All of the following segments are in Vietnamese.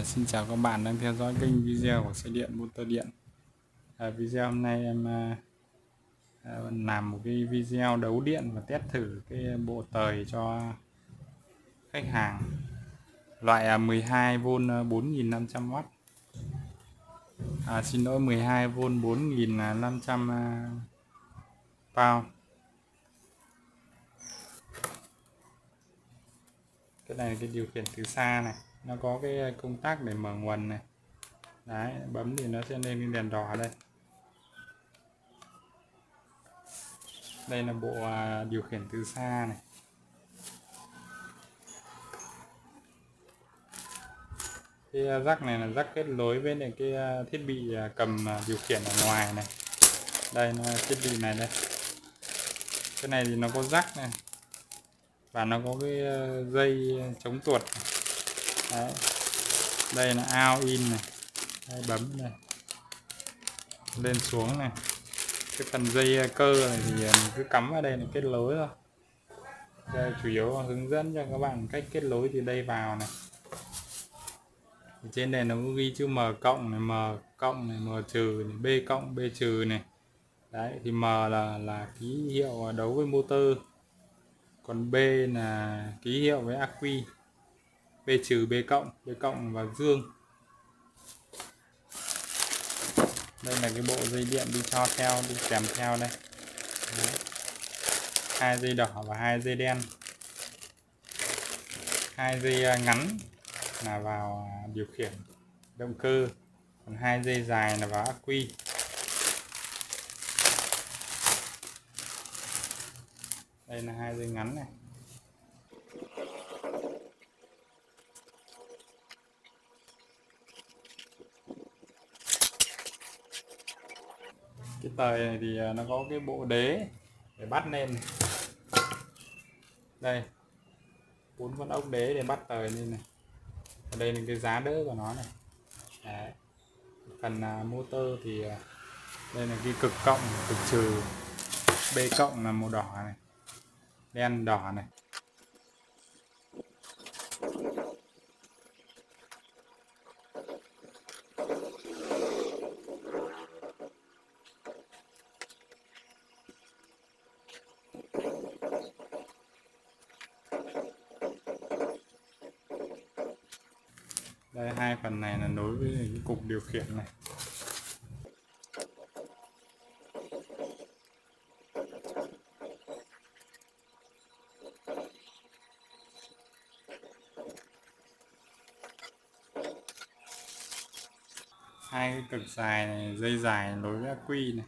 À, xin chào các bạn đang theo dõi kênh video của xe điện motor điện. À, video hôm nay em à, à làm một cái video đấu điện và test thử cái bộ tời cho khách hàng. Loại à, 12V 4500W à, à, xin lỗi 12V 4500 à, pound. Cái này là cái điều khiển từ xa này nó có cái ờ, công tắc để mở nguồn này. Đấy, bấm thì nó sẽ lên cái đèn đỏ đây. Đây là bộ à, điều khiển từ xa này. Cái à, rắc này là rắc kết nối với lại cái à, thiết bị cầm điều khiển ở ngoài này. Đây, nó thiết bị này đây. Cái này thì nó có rắc này. Và nó có cái ờ, dây ờ, chống tuột này. Đấy. đây là out in này. Đây, bấm này lên xuống này. Cái phần dây à, cơ này thì à, mình cứ cắm vào đây là kết nối thôi. Đây chủ yếu là hướng dẫn cho các bạn cách kết nối từ đây vào này. Trên này nó ghi chữ M cộng này M cộng này M trừ này B cộng B trừ này. Đấy thì M là là ký hiệu đấu với motor. Còn B là ký hiệu với aqui B trừ B cộng B cộng và dương. Đây là cái bộ dây điện đi cho theo, đi kèm theo đây. Đấy. hai dây đỏ và hai dây đen. Hai dây à, ngắn là vào à, điều khiển động cơ. Còn hai dây dài là vào ắc quy. Đây là hai dây ngắn này. Cái tời này thì à, nó có cái bộ đế để bắt lên đây bốn con ốc đế để bắt tời lên này. Ở đây là cái giá đỡ của nó này. Đấy. phần uh, motor thì uh, đây là cái cực cộng cực trừ. B cộng là màu đỏ này. Đen đỏ này. Đây, hai phần này là nối với cái cục điều khiển này. Hai cái cực dài này, dây dài nối với quy này.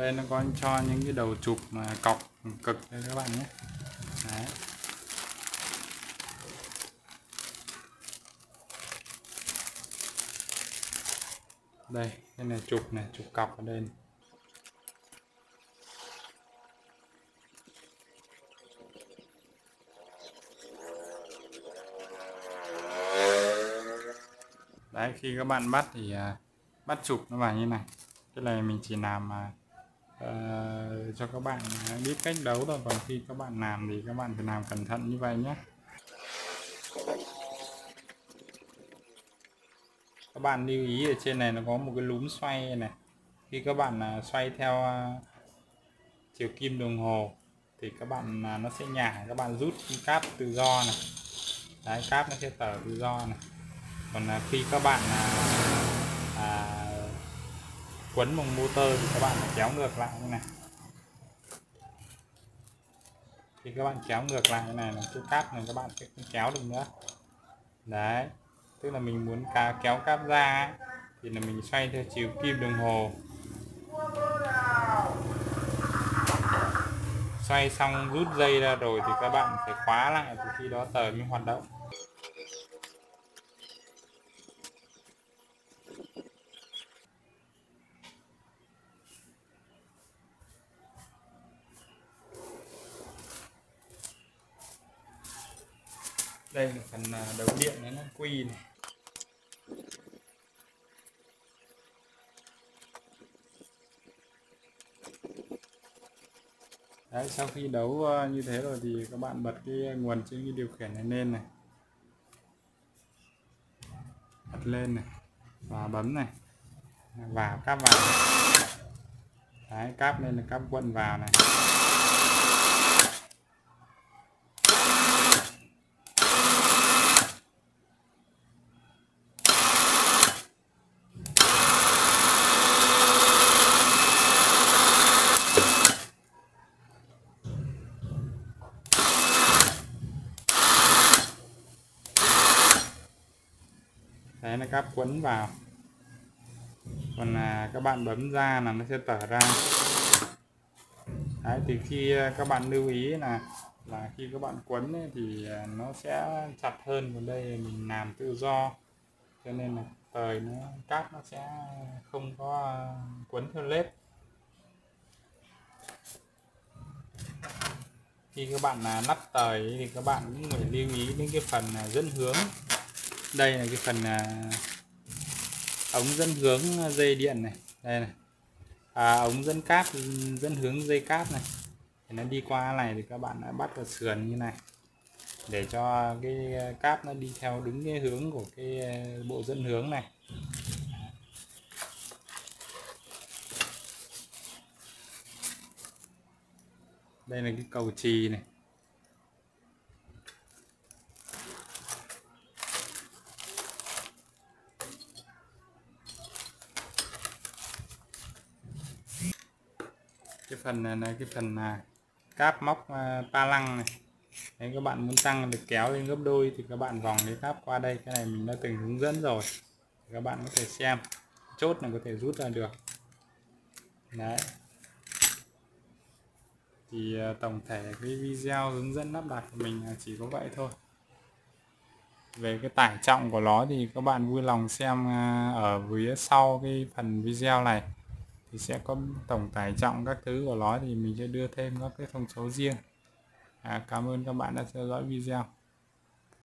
Đây nó có cho những cái đầu chụp mà cọc cực đây các bạn nhé Đấy. đây đây là chụp này, chụp cọc ở đây này. đấy, khi các bạn bắt thì à, bắt chụp nó vào như này cái này mình chỉ làm à, uh, cho các bạn biết cách đấu thôi. Còn khi các bạn làm thì các bạn phải làm cẩn thận như vậy nhé. Các bạn lưu ý ở trên này nó có một cái lúm xoay này. Khi các bạn à, xoay theo à, chiều kim đồng hồ thì các bạn à, nó sẽ nhả các bạn rút cáp tự do này. Đấy cáp nó sẽ tở tự do này. Còn khi các bạn à, quấn bằng motor thì các bạn kéo ngược lại như này. Thì các bạn kéo ngược lại như này là chỗ cáp này, các bạn sẽ không kéo được nữa. Đấy, tức là mình muốn cá, kéo cáp ra thì là mình xoay theo chiều kim đồng hồ. Xoay xong rút dây ra rồi thì các bạn phải khóa lại từ khi đó tờ mới hoạt động. đây là phần à, đầu điện đấy nó quy này. Đấy, sau khi đấu à, như thế rồi thì các bạn bật cái nguồn trên cái điều khiển này lên này. Bật lên này và bấm này. Vào cáp vào. Đấy cáp lên là cáp quận vào này. Cáp quấn vào. Còn là các bạn bấm ra là nó sẽ tở ra. Đấy thì khi à, các bạn lưu ý là là khi các bạn quấn ấy, thì à, nó sẽ chặt hơn. Còn đây mình làm tự do. Cho nên là tời nó cáp nó sẽ không có à, quấn theo lết. Khi các bạn là lắp tời thì các bạn cũng phải lưu ý đến cái phần dẫn hướng đây là cái phần à, ống dẫn hướng dây điện này. Đây này. À, ống dẫn cáp dẫn hướng dây cáp này. Thì nó đi qua này thì các bạn đã bắt vào sườn như này. Để cho cái cáp nó đi theo đúng cái hướng của cái bộ dẫn hướng này. Đây là cái cầu trì này. Cái phần này là cái phần là cáp móc à, uh, pa lăng này. Nếu các bạn muốn tăng được kéo lên gấp đôi thì các bạn vòng cái cáp qua đây. Cái này mình đã từng hướng dẫn rồi. Các bạn có thể xem. Chốt này có thể rút ra được. Đấy. Thì à, tổng thể cái video hướng dẫn lắp đặt của mình chỉ có vậy thôi. Về cái tải trọng của nó thì các bạn vui lòng xem à, ở phía sau cái phần video này thì sẽ có tổng tải trọng các thứ của nó thì mình sẽ đưa thêm các cái thông số riêng. À, cảm ơn các bạn đã theo dõi video.